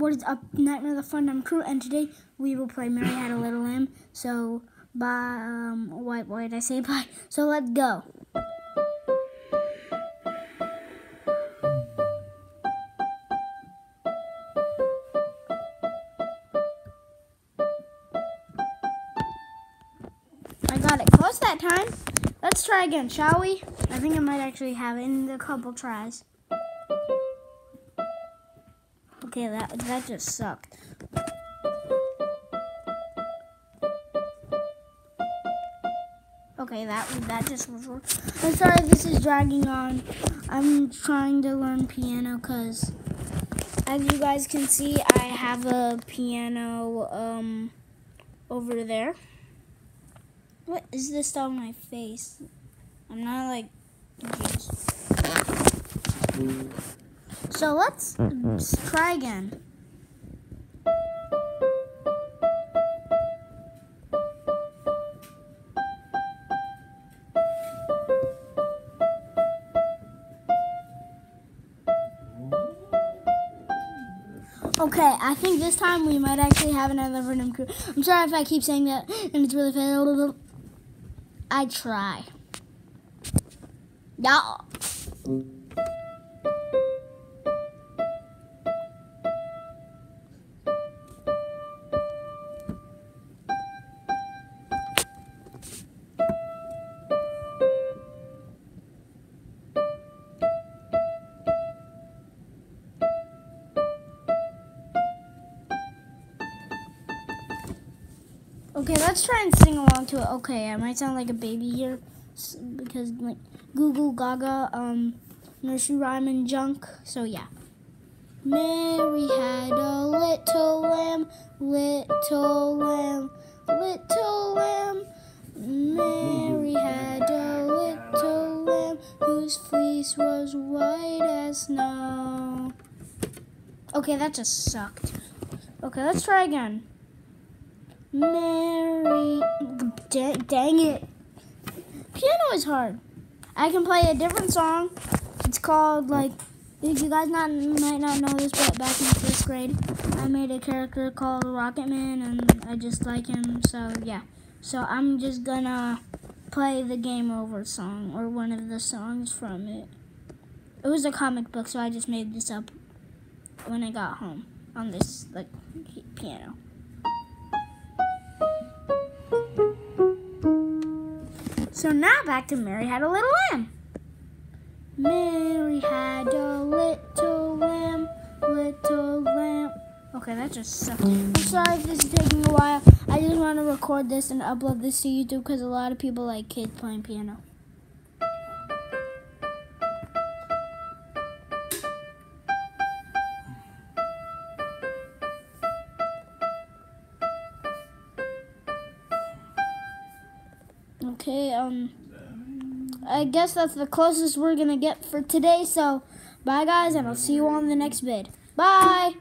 what is up, Nightmare the Fun Time Crew, and today we will play Mary Had a Little Lamb. So, bye, um, why, why did I say bye? So let's go. I got it close that time. Let's try again, shall we? I think I might actually have it in a couple tries. Okay, that that just sucked. Okay, that that just was. I'm sorry this is dragging on. I'm trying to learn piano because, as you guys can see, I have a piano um over there. What is this on my face? I'm not like. So let's try again. Okay, I think this time we might actually have another Random Crew. I'm sorry if I keep saying that and it's really fast. I try. Yeah. Okay, let's try and sing along to it. Okay, I might sound like a baby here because like Google Gaga, um, nursery rhyme and junk. So yeah. Mary had a little lamb, little lamb, little lamb. Mary had a little lamb whose fleece was white as snow. Okay, that just sucked. Okay, let's try again. Mary, dang it. Piano is hard. I can play a different song. It's called like, if you guys not might not know this, but back in fifth grade, I made a character called Rocket Man, and I just like him. So yeah. So I'm just gonna play the Game Over song or one of the songs from it. It was a comic book, so I just made this up when I got home on this like piano. So now back to Mary Had a Little Lamb. Mary had a little lamb, little lamb. Okay, that just sucks. I'm sorry if this is taking a while. I just want to record this and upload this to YouTube because a lot of people like kids playing piano. Okay, um, I guess that's the closest we're gonna get for today. So, bye guys, and I'll see you on the next vid. Bye!